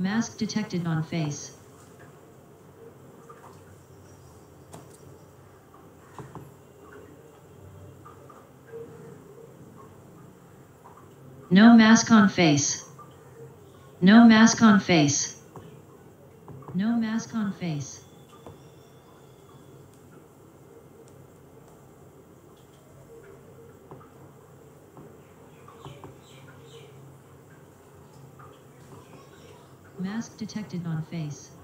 Mask detected on face. No mask on face. No mask on face. No mask on face. Mask detected on face.